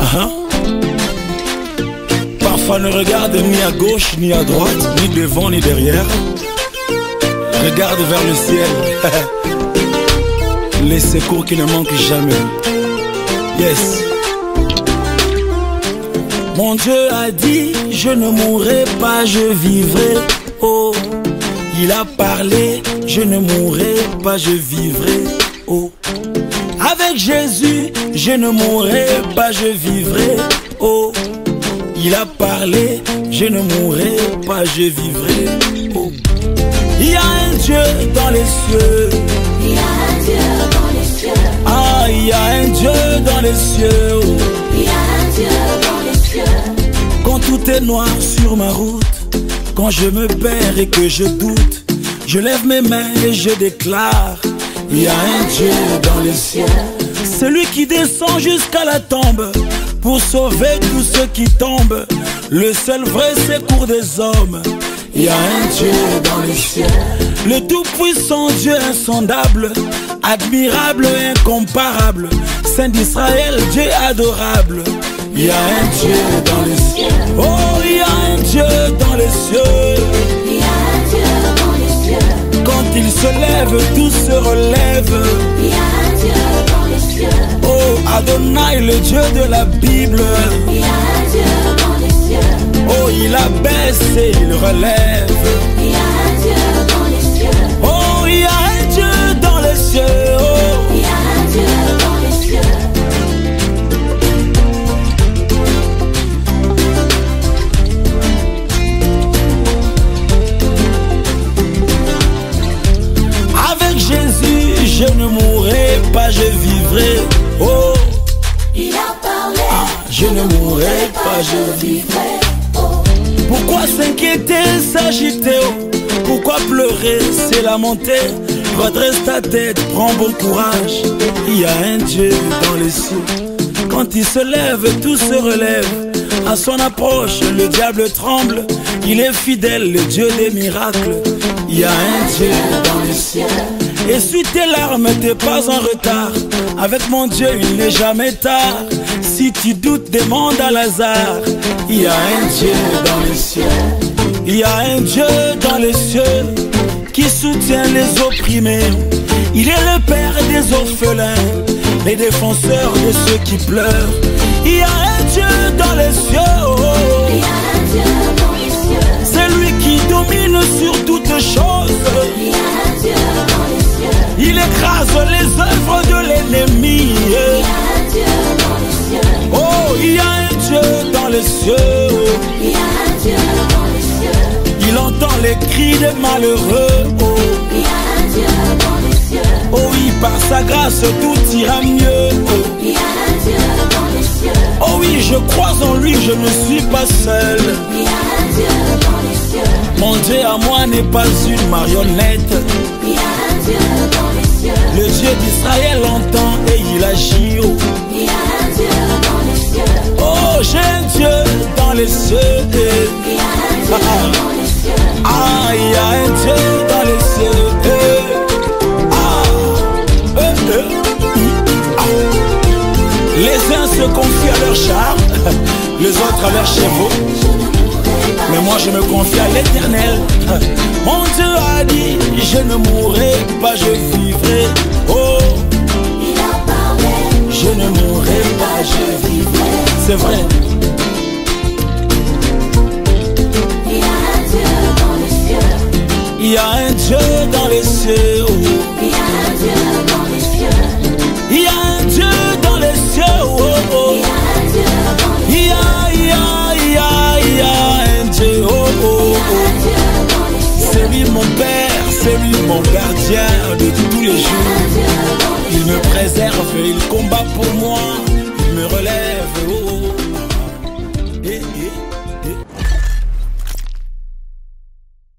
Ah. Parfois ne regarde ni à gauche ni à droite, ni devant ni derrière. Regarde vers le ciel. Les secours qui ne manquent jamais. Yes. Mon Dieu a dit, je ne mourrai pas, je vivrai. Oh, il a parlé, je ne mourrai pas, je vivrai. Oh, avec Jésus, je ne mourrai pas, je vivrai. Oh, il a parlé, je ne mourrai pas, je vivrai. Oh, il y a un Dieu dans les cieux. Il y a un Dieu dans les cieux. Ah, il y a un Dieu dans les cieux. Oh. Il y a un Dieu dans les cieux. Quand tout est noir sur ma route, quand je me perds et que je doute, je lève mes mains et je déclare, il y a un Dieu dans les cieux. Celui qui descend jusqu'à la tombe pour sauver tous ceux qui tombent. Le seul vrai secours des hommes. Il y a un Dieu dans les cieux. Le tout-puissant Dieu insondable, admirable incomparable. Saint d'Israël, Dieu adorable. Il y a un Dieu dans les cieux. Oh, il y a un Dieu dans les cieux. Il se lève, tout se relève. Il y a un Dieu dans les cieux. Oh, Adonai, le Dieu de la Bible. Il y a un Dieu dans les cieux. Oh, il abaisse et il relève. Il a parlé. je ne mourrai pas, je vivrai. Pourquoi s'inquiéter, s'agiter Pourquoi pleurer, c'est lamenter Redresse ta tête, prends bon courage. Il y a un Dieu dans les cieux. Quand il se lève, tout se relève À son approche, le diable tremble. Il est fidèle, le Dieu des miracles. Il y a un Dieu dans les cieux Essuie tes larmes, t'es pas en retard. Avec mon Dieu, il n'est jamais tard. Si tu doutes, demande à Lazare. Il y a un Dieu dans les cieux Il y a un Dieu dans les cieux Qui soutient les opprimés. Il est le Père des orphelins Les défenseurs de ceux qui pleurent. Il y a les cieux. C'est lui qui domine sur toutes choses Il écrase les œuvres de l'ennemi. Oh. Il y a un Dieu dans les cieux. Il entend les cris des malheureux. Oh, Il y a un Dieu dans les cieux. oh oui, par sa grâce, tout ira mieux. Oh, oui, je crois en lui, je ne suis pas seul. Mon Dieu à moi n'est pas une marionnette. Le Dieu d'Israël entend et il agit. Oh, j'ai un Dieu dans les cieux. Il y a un Dieu Les uns se confient à leur char, les autres à leurs chevaux. Mais moi je me confie à l'éternel. Mon Dieu a dit, je ne mourrai pas, je vivrai. Oh, Il a parlé. je ne mourrai pas, je vivrai. C'est vrai. Il y a un Dieu dans les cieux. Il y a un Dieu dans les cieux. Mon Père, c'est lui mon gardien de tous les jours. Il me préserve,